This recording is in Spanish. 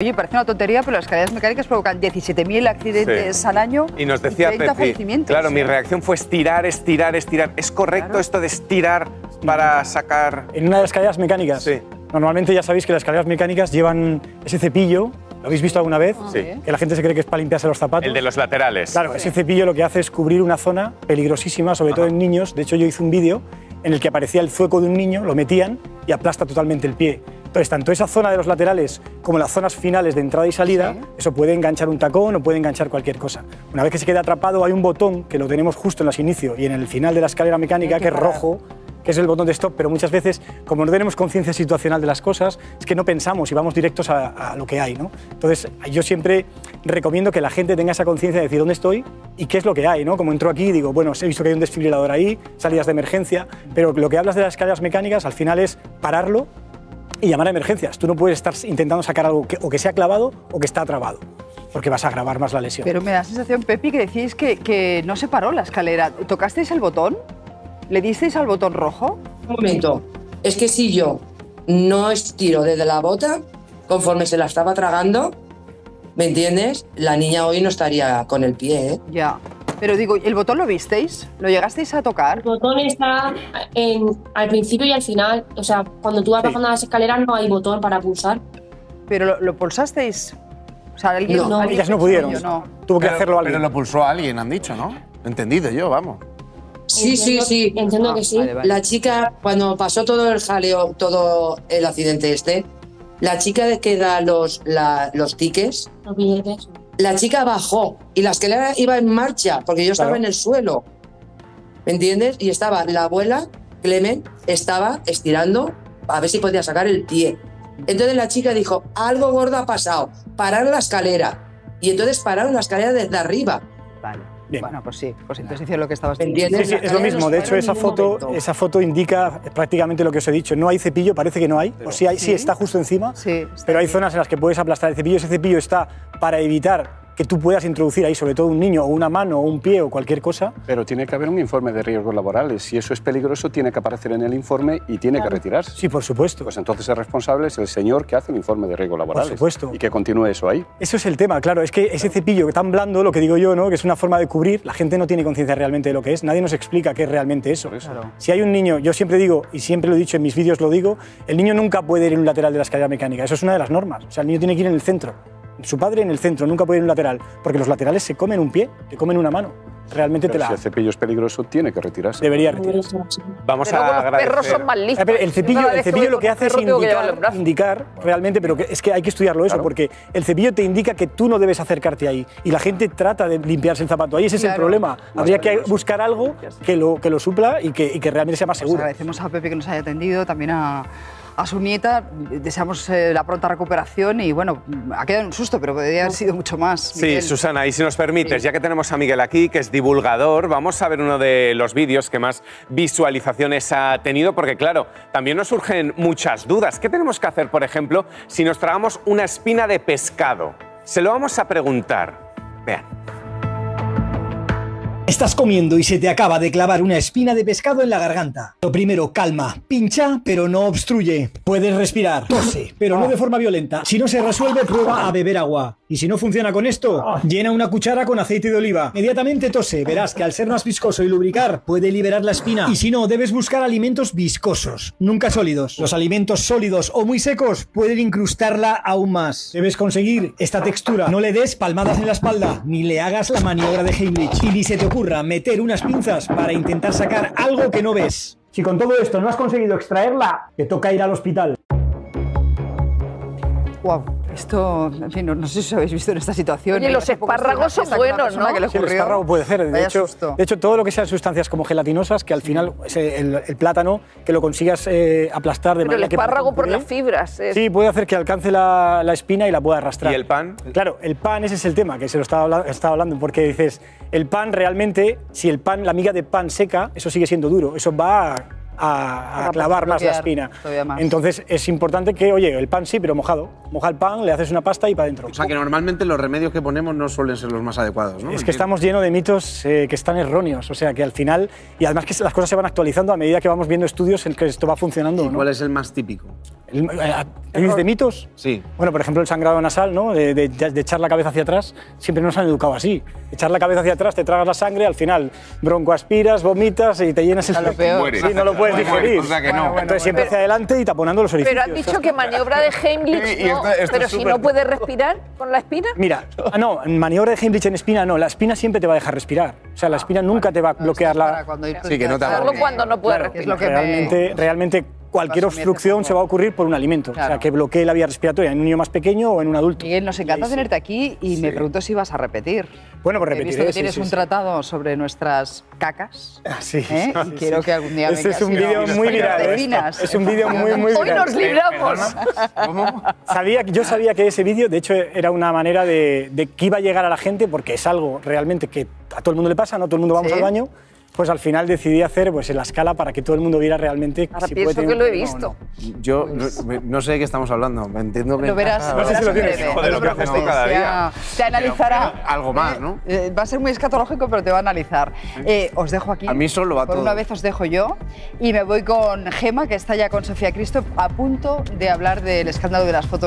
Oye, parece una tontería, pero las escaleras mecánicas provocan 17.000 accidentes Sí. al año Y nos decía 30 Pepi, fallecimientos. claro, mi reacción fue estirar, estirar, estirar. ¿Es correcto esto de estirar para sacar...? En una de las escaleras mecánicas. Sí. Normalmente ya sabéis que las escaleras mecánicas llevan ese cepillo. ¿Lo habéis visto alguna vez? Sí. Que la gente se cree que es para limpiarse los zapatos. El de los laterales. Claro, ese cepillo lo que hace es cubrir una zona peligrosísima, sobre todo en niños. De hecho, yo hice un vídeo en el que aparecía el zueco de un niño, lo metían y aplasta totalmente el pie. Entonces, tanto esa zona de los laterales como las zonas finales de entrada y salida, eso puede enganchar un tacón o puede enganchar cualquier cosa. Una vez que se queda atrapado, hay un botón que lo tenemos justo en los inicios y en el final de la escalera mecánica, que que es rojo, que es el botón de stop, pero muchas veces, como no tenemos conciencia situacional de las cosas, es que no pensamos y vamos directos a, a lo que hay. ¿no? Entonces, yo siempre recomiendo que la gente tenga esa conciencia de decir dónde estoy y qué es lo que hay. ¿no? Como entro aquí, digo, bueno, he visto que hay un desfibrilador ahí, salidas de emergencia, pero lo que hablas de las escaleras mecánicas, al final es pararlo y llamar a emergencias. Tú no puedes estar intentando sacar algo que, o que sea clavado o que está trabado, porque vas a agravar más la lesión. Pero me da la sensación, Pepi, que decís que, que no se paró la escalera. ¿Tocasteis el botón? ¿Le disteis al botón rojo? Un momento. Es que si yo no estiro desde la bota, conforme se la estaba tragando, ¿me entiendes? La niña hoy no estaría con el pie, ¿eh? Ya. Pero digo, ¿el botón lo visteis? ¿Lo llegasteis a tocar? El botón está en, al principio y al final. O sea, cuando tú vas Sí. bajando las escaleras no hay botón para pulsar. ¿Pero lo, lo pulsasteis? O sea, alguien, No, alguien ellas no pudieron. yo no. Tuvo que Pero- hacerlo alguien. Pero lo pulsó alguien, han dicho, ¿no? Entendido yo, vamos. Sí, sí, Entiendo- sí. Entiendo Ah, que sí. vale, vale. La chica, cuando pasó todo el jaleo, todo el accidente este, la chica de que da los, la- los tickets, Los billetes. La chica bajó y la escalera iba en marcha porque yo estaba Claro. en el suelo. ¿Me entiendes? Y estaba la abuela, Clemen, estaba estirando a ver si podía sacar el pie. Entonces la chica dijo, algo gordo ha pasado, parar la escalera. Y entonces pararon la escalera desde arriba. Vale. Bien. Bueno, pues sí, pues entonces hicieron lo que estabas ¿Me diciendo. Sí, sí, es lo mismo. De hecho, esa foto, esa foto indica prácticamente lo que os he dicho. No hay cepillo, parece que no hay. O sí, hay, sí Sí. está justo encima. Sí, está pero hay zonas en las que puedes aplastar el cepillo. Ese cepillo está para evitar que tú puedas introducir ahí, sobre todo un niño, o una mano, o un pie, o cualquier cosa. Pero tiene que haber un informe de riesgos laborales. Si eso es peligroso, tiene que aparecer en el informe y tiene que retirarse. Sí, por supuesto. Pues entonces el responsable es el señor que hace el informe de riesgos laborales. supuesto. Y que continúe eso ahí. Eso es el tema, claro. Es que ese cepillo tan blando, lo que digo yo, ¿no? que es una forma de cubrir, la gente no tiene conciencia realmente de lo que es. Nadie nos explica qué es realmente eso. Por eso. Claro. Si hay un niño, yo siempre digo, y siempre lo he dicho en mis vídeos, lo digo, el niño nunca puede ir en un lateral de la escalera mecánica. Eso es una de las normas. O sea, el niño tiene que ir en el centro. Su padre en el centro, nunca puede ir en un lateral. Porque los laterales se comen un pie, te comen una mano. Realmente te la si el cepillo es peligroso, tiene que retirarse. debería retirar. Vamos Pero a los agradecer... perros son más listos. A ver, el cepillo, el cepillo lo que hace es que indicar, indicar realmente, pero que- es que hay que estudiarlo eso, Claro. porque el cepillo te indica que tú no debes acercarte ahí y la gente trata de limpiarse el zapato ahí, ese es el problema. Habría que buscar algo que lo, que lo supla y que, y que realmente sea más Pues seguro. agradecemos a Pepe que nos haya atendido, también a, a su nieta. Deseamos eh, la pronta recuperación y bueno, ha quedado un susto, pero podría haber sido mucho más. Sí. Susana, y si nos permites, ya que tenemos a Miguel aquí, que es divulgador, vamos a ver uno de los vídeos que más visualizaciones ha tenido, porque claro, también nos surgen muchas dudas. ¿Qué tenemos que hacer, por ejemplo, si nos tragamos una espina de pescado? Se lo vamos a preguntar. Vean. Estás comiendo y se te acaba de clavar una espina de pescado en la garganta. Lo primero, calma. Pincha, pero no obstruye. Puedes respirar. Tose, pero no de forma violenta. Si no se resuelve, prueba a beber agua. Y si no funciona con esto, llena una cuchara con aceite de oliva. Inmediatamente tose. Verás que al ser más viscoso y lubricar, puede liberar la espina. Y si no, debes buscar alimentos viscosos, nunca sólidos. Los alimentos sólidos o muy secos pueden incrustarla aún más. Debes conseguir esta textura. No le des palmadas en la espalda, ni le hagas la maniobra de Heimlich. Y ni se te ocurra meter unas pinzas para intentar sacar algo que no ves. Si con todo esto no has conseguido extraerla, te toca ir al hospital. Guau, esto, en fin, no, no sé si os habéis visto en esta situación. Oye, ¿eh? los espárragos son buenos, ¿no? que le Sí, el espárrago puede ser. De hecho, susto. de hecho, todo lo que sean sustancias como gelatinosas, que al final es el, el plátano, que lo consigas eh, aplastar de Pero el manera que espárrago por las fibras. es- Sí, puede hacer que alcance la, la espina y la pueda arrastrar. ¿Y el pan? Claro, el pan, ese es el tema que se lo estaba, habla- estaba hablando, porque dices, el pan realmente, si el pan, la miga de pan seca, eso sigue siendo duro, eso va a a, a clavar más la espina. más. Entonces es importante que, oye, el pan sí, pero mojado. Moja el pan, le haces una pasta y para adentro. O sea que normalmente los remedios que ponemos no suelen ser los más adecuados, ¿no? Es que estamos llenos de mitos eh, que están erróneos, o sea que al final, y además que las cosas se van actualizando a medida que vamos viendo estudios en que esto va funcionando. ¿no? ¿Cuál es el más típico? El- eh, ¿Dices de mitos? Sí. Bueno, por ejemplo, el sangrado nasal, ¿no? De, de- de echar la cabeza hacia atrás, siempre nos han educado así. Echar la cabeza hacia atrás, te tragas la sangre, al final broncoaspiras, vomitas y te llenas el lo peor. Sí, no lo puedes Mueres, digerir. o sea que no. Entonces siempre hacia adelante y taponando los orificios. Pero has dicho que maniobra de Heimlich Y- y no, esto- esto pero si no puedes respirar con la espina. Mira, ah, no, maniobra de Heimlich en espina no, la espina siempre te va a dejar respirar. O sea, la espina nunca te va a bloquear la... Sí, que no te agobie. cuando no puedes Claro, que es respirar. lo que me- realmente, realmente cualquier obstrucción se va a ocurrir por un alimento, o sea, Claro. que bloquee la vía respiratoria en un niño más pequeño o en un adulto. Miguel, nos encanta tenerte aquí y me pregunto si vas a repetir. Bueno, pues He visto repetiré. que sí, tienes sí, un sí. tratado sobre nuestras cacas. Ah, Sí, ¿eh? sí, y sí, quiero sí. que algún día Este vengas es un vídeo muy viral. ¿eh? Es un vídeo muy, muy Hoy viral. nos libramos. ¿Cómo? Sabía, yo sabía que ese vídeo, de hecho, era una manera de, de que iba a llegar a la gente porque es algo realmente que a todo el mundo le pasa, no todo el mundo vamos Sí. al baño. Pues al final decidí hacer pues, en la escala para que todo el mundo viera realmente Ahora si puede pienso tener que lo he un visto. no. Yo no, no sé de qué estamos hablando. Entiendo que. Lo verás, No sé si lo en tienes. no lo te que haces cada día. Te analizará. pero algo más, ¿no? Eh, va a ser muy escatológico, pero te va a analizar. Eh, os dejo aquí. A mí solo va Por todo. una vez os dejo yo y me voy con Gema, que está ya con Sofía Cristo, a punto de hablar del escándalo de las fotos.